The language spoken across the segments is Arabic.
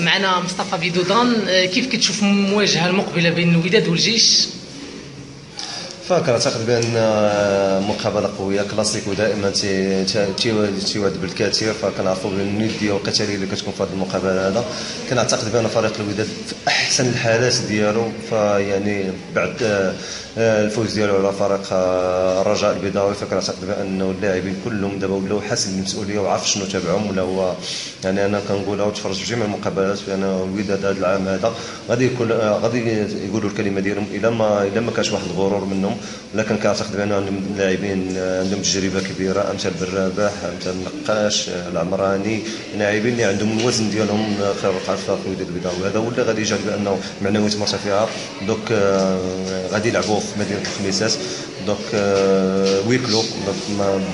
معنا مصطفى بيدودان آه، كيف كتشوف المواجهه المقبلة بين الوداد والجيش؟ فكنعتقد بان آه، مقابلة قوية كلاسيكو دائما تيوعد بالكثير فكنعرفوا بان النديه والقتاليه اللي كتكون في هذه المقابلة هذا. كنعتقد بأن فريق الوداد في أحسن الحالات ديالو فيعني بعد آه، آه، الفوز ديالو على فريق الرجاء البيضاوي فكنعتقد بأنه اللاعبين كلهم دابا ولاو حاسين بالمسؤولية وعارف شنو تابعهم ولا هو يعني أنا كنقولها وتفرج في جميع المقابلات بأن الوداد هذا العام هذا غادي يكون غادي يقولوا الكلمة ديالهم إلا ما إلا ما كانش واحد الغرور منهم. لكن كنعتقد بأن عندهم لاعبين عندهم تجربة كبيرة امثال بالرابح امثال النقاش العمراني لاعبين اللي عندهم الوزن ديالهم خير القاف في الوداد البيضاوي هذا هو اللي غادي يجعل بأنه معنويات مرتفعة. دوك آه، غادي يلعبوا في مدينة الخميسات. دوك آه، ويكلو دوك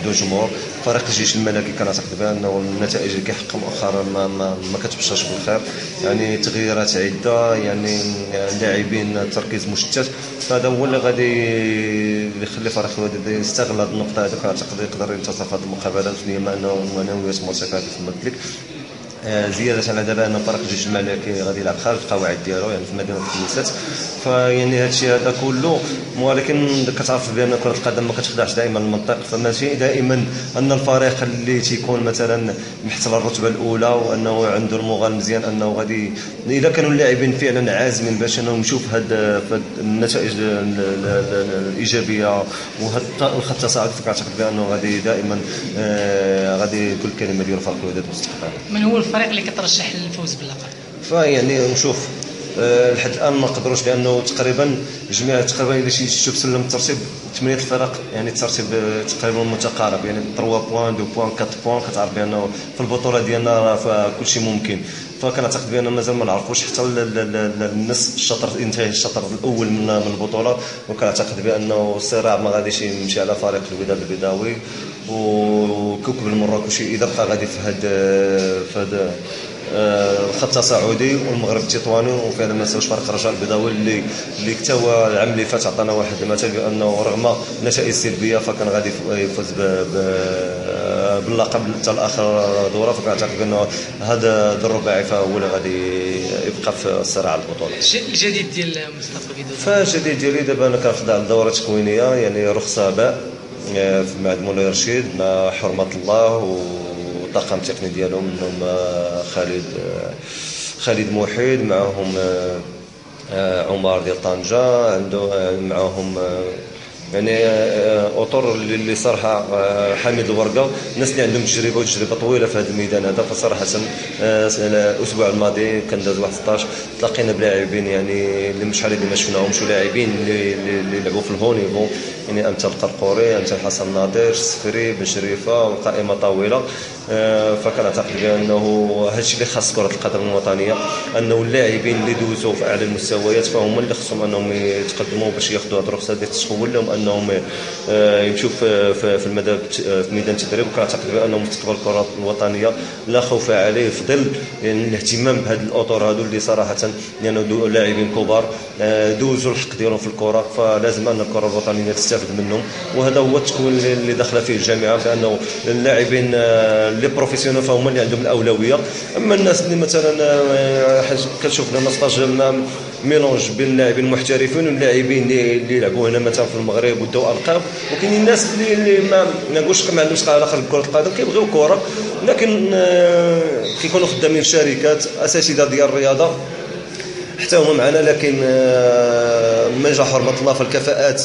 بدون جمهور فريق الجيش الملكي كنعتقد بانه النتائج اللي كيحقق مؤخرا ما ما, ما كتبشرش بالخير. يعني تغييرات عدة يعني لاعبين تركيز مشتت. فهذا هو اللي غادي يخلي فريق الوداد يستغل هذه النقطة هذه كنعتقد يقدر ينتصر في هذه المقابلات اللي ما أنه معنويات مرتفعه كما قلت لك زيادة على دابا ان فريق الجيش الملكي غادي يلعب خارج القواعد ديالو يعني في مدينة الخميسات فيعني هذا الشيء هذا كله ولكن كتعرف بأن كرة القدم ما كتخدعش دائما المنطق. فماشي دائما أن الفريق اللي تيكون مثلا محتل الرتبة الأولى وأنه عنده المغال مزيان أنه غادي إذا كانوا اللاعبين فعلا عازمين باش أنهم يشوف هاد النتائج الإيجابية وهذا الخط التصاعد فكنعتقد بأنه غادي دائما آه، غادي يقول الكلمة ديالو فريق الوداد مستقبلا من هو الفريق اللي كترشح للفوز باللقب. فيعني نشوف. لحد الآن ما نقدروش لأنه تقريبا جميع تقريبا إذا شفتوا سلم الترتيب ثمانية الفرق يعني الترتيب تقريبا متقارب يعني 3 points 2 points 4 points كتعرف بأنه في البطولة ديالنا فكل شيء ممكن. فكنعتقد بان مازال ما نعرفوش حتى النصف الشطر انتهى الشطر الأول من البطولة. وكنعتقد بأنه الصراع ما غاديش يمشي على فريق الوداد البيضاوي. وكوكب المراكشي إذا بقى غادي في هذا في هذا آه، الخط التصاعدي والمغرب التطواني وفعلا ما نساوش فريق الرجاء البيضاوي اللي اللي حتى هو العام اللي فات عطانا واحد المثل بأنه رغم النتائج السلبيه فكان غادي يفوز باللقب حتى الآخر دورة فكنعتقد بأنه هذا الرباعي فهو اللي غادي يبقى في الصراع البطولة. الجديد ديال مصطفى بيدو فالجديد ديالي دابا أنا كنخدع الدوره التكوينيه يعني رخصة باء آه، معهد مولاي رشيد مع حرمة الله و الطاقم التقني ديالهم منهم خالد خالد موحد معهم آه، عمر ديال طنجة عنده معهم يعني أطر اللي صراحة حامد الورقة. الناس اللي عندهم تجربة وتجربه طويلة في هذا الميدان هذا. فصراحة الأسبوع الماضي كان داز واحد 16 تلاقينا بلاعبين يعني اللي مش اللي ما شفناهمش لاعبين اللي اللي لعبوا في الهونيفو يعني امثال القرقوري امثال حسن ناظر السفري بن شريفه والقائمة طويلة. آه، فكنعتقد بأنه هذا الشيء اللي خاص كرة القدم الوطنية أنه اللاعبين اللي دوزوا في أعلى المستويات فهم اللي خصهم أنهم يتقدموا باش ياخذوا هذه الرخصة اللي تسهل لهم أنهم آه، يمشوا في المدى في ميدان التدريب وكنعتقد بانه مستقبل الكرة الوطنية لا خوف عليه في ظل الاهتمام بهذه الأطر هذو اللي صراحة يعني لاعبين كبار آه، دوزوا الحق ديالهم في الكرة فلازم أن الكرة الوطنية تستافد منهم. وهذا هو التكوين اللي داخله فيه الجامعة بأنه اللاعبين لي بروفيسيونيل فهما اللي عندهم الأولوية. أما الناس اللي مثلا آه، كتشوف لنا ستاج ميلونج بين اللاعبين المحترفين واللاعبين اللي يلعبوا هنا مثلا في المغرب وداو القاب وكاينين الناس اللي, اللي ما نقولش ما عندهمش علاقه بكره القدم كيبغيو الكره لكن آه، كيكونوا خدامين في شركات أساتذة ديال الرياضة. حتى هما معنا لكن آه، من جا حرمة الله فالكفاءات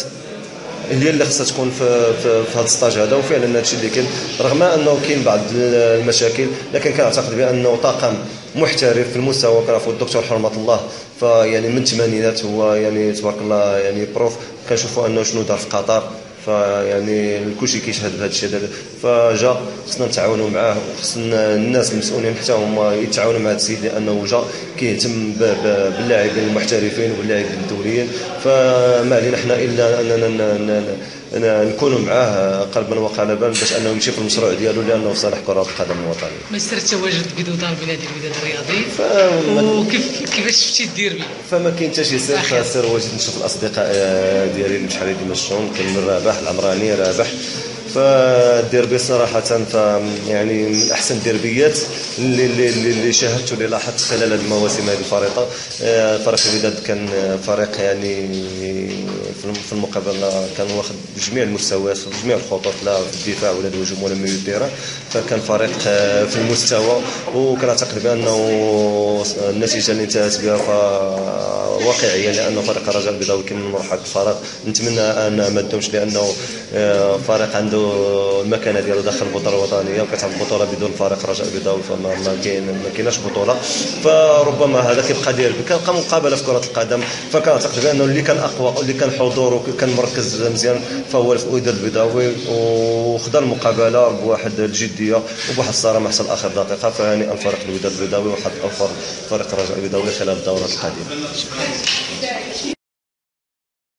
هي اللي خصها تكون في في, في هذا ال stage هذا وفعلا هذا الشيء اللي كاين. رغم أنه كاين بعض المشاكل لكن كنعتقد بأنه طاقم محترف في المستوى كنعرفوا الدكتور حرمة الله فيعني من الثمانينات هو يعني تبارك الله يعني prof. كنشوفوا أنه شنو دار في قطر. فيعني الكلشي كيشهد بهذا الشيء. هذا فجا خصنا نتعاونوا معاه وخصنا الناس المسؤولين حتى هما يتعاونوا مع هذا السيد لأنه جا كيهتم باللاعبين المحترفين واللاعبين الدوليين. فما علينا حنا إلا أننا نكونوا معاه قلبا وقالبا باش أنه يمشي في المشروع ديالو لأنه في صالح كرة القدم الوطنيه. مسيره التواجد بقدودان بنادي الوداد الرياضي؟ وكيف كيفاش شفتي دير به؟ فما كاين حتى شي سر سر واجد نشوف الأصدقاء ديالي اللي بشحال مشون كاين من رابح العمراني رابح. فالديربي صراحة ف يعني من أحسن الديربيات اللي اللي اللي شاهدت واللي لاحظت خلال المواسم هذه الفريقه آه، فريق الوداد كان فريق يعني في المقابله كان واخد جميع المستويات جميع الخطوط لا في الدفاع ولا الهجوم ولا ميليو الديران فكان فريق آه، في المستوى. وكنعتقد بأنه النتيجة اللي انتهت بها واقعيه لأنه فريق الرجاء البيضاوي كان من الفراغ نتمنى أن ما تدومش لأنه آه، فريق عنده المكانة ديالو داخل البطولة الوطنية. وكتعمل البطولة بدون فريق الرجاء البيضاوي فما ما كاين ما كايناش بطولة. فربما هذا كيبقى ديال كنبقى مقابلة في كرة القدم. فكنعتقد بانه اللي كان أقوى اللي كان حضور وكان مركز مزيان فهو الوداد البيضاوي وخدا المقابلة بواحد الجدية وبواحد الصرامه حتى آخر دقيقة. فهنيئا فريق الوداد البيضاوي وحد فريق الرجاء البيضاوي خلال الدورات القادمة. Yes.